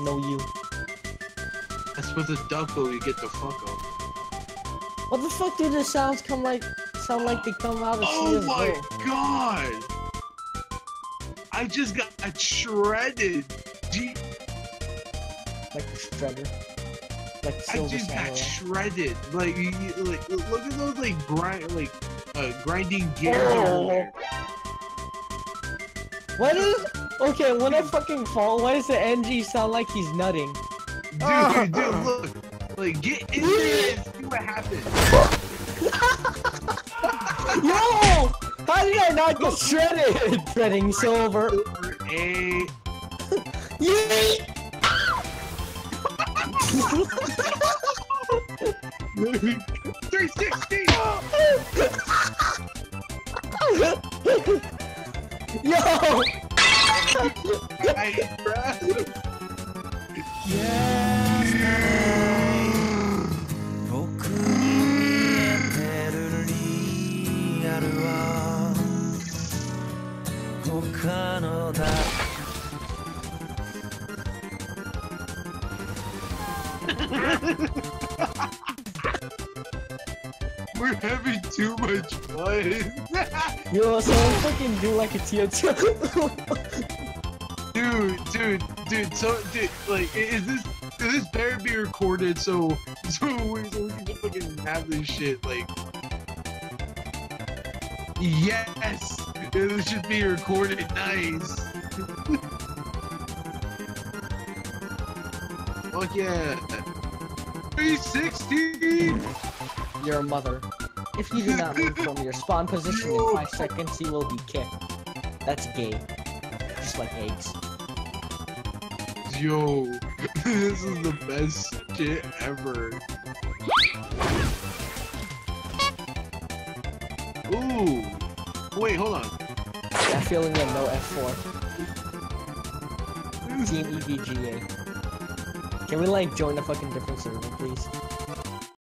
No you. That's the duck go you get the fuck up. What the fuck do the sounds come like? Sound like they come out of Oh my god! I just got a shredded. Gee, Like a shredder. Like the I silver just got shredded. Like, you, you- like, look at those like grind, like, uh, grinding gears Oh. What is? Okay, when I fucking fall, why does the Engie sound like he's nutting? Dude, Oh. dude, look. Like, get in there and see what happens. Yo! How did I not get shredded? Shredding silver. A. Yeet! 360! Yo! Nice, bruh. 僕に見えてるリアルは他のだ We're having too much fun. Yo, someone fucking do like a two. dude, dude, dude, so, dude, like, is this, is this better be recorded so, so we, so we can just fucking have this shit, like, yes, this should be recorded nice. Fuck yeah. 360! Your mother. If you do not move from your spawn position in 5 seconds, you will be kicked. That's gay. Just like eggs. Yo, this is the best shit ever. Ooh. Wait, hold on. That feeling in no F4. Team EVGA. Can we like join a fucking different server, please?